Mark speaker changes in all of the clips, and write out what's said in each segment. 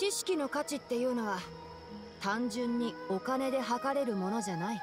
Speaker 1: 知識の価値っていうのは単純にお金で測れるものじゃない。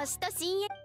Speaker 2: 星と深淵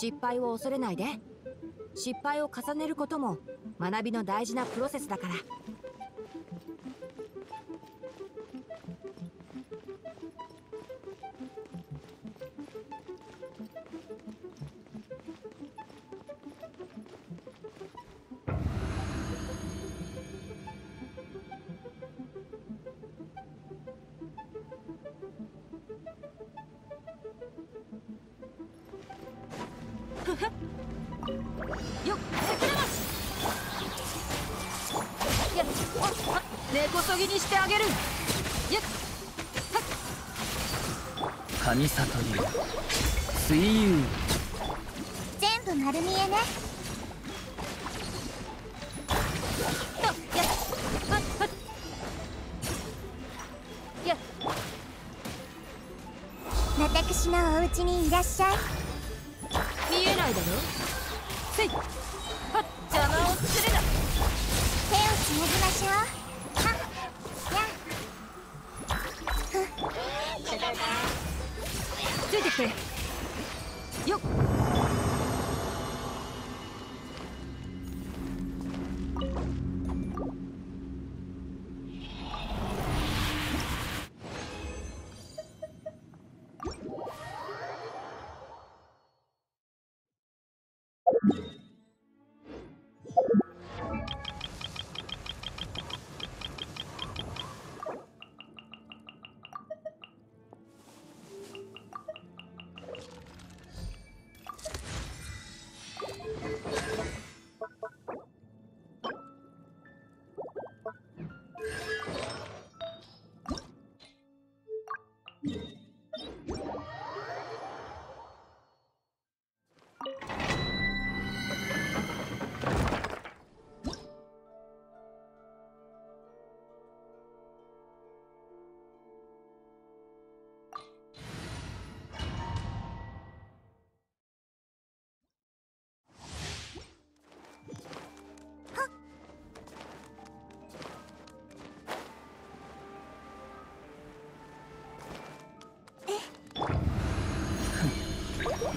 Speaker 1: 失敗を恐れないで。失敗を重ねることも学びの大事なプロセスだから。よっ。いやあ根こそぎにしてあげるやっ。
Speaker 3: 神悟り水遊
Speaker 4: 全部丸見えねとや
Speaker 1: っ。はっ。はっ。やっ。
Speaker 4: 私のお家にいらっ。しゃい
Speaker 1: いだろ?せい。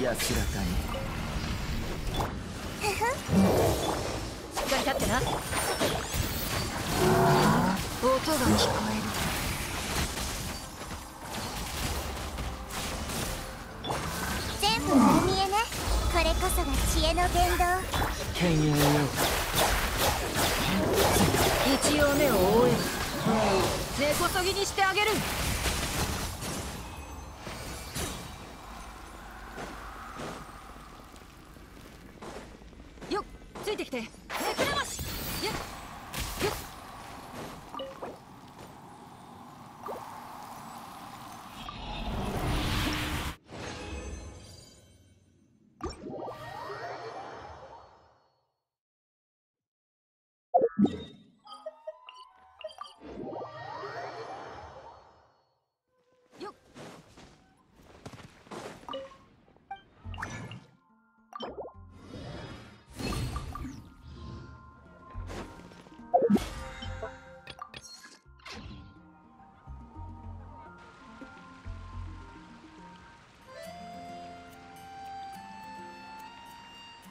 Speaker 3: 安らかに。
Speaker 4: しっ
Speaker 1: かり立ってな。音が聞こえる。
Speaker 4: 全部丸見えね。これこそが知恵の伝道
Speaker 3: 牽引よ
Speaker 1: 一応目を追え、うん、根こそぎにしてあげる。てきて。膨れまし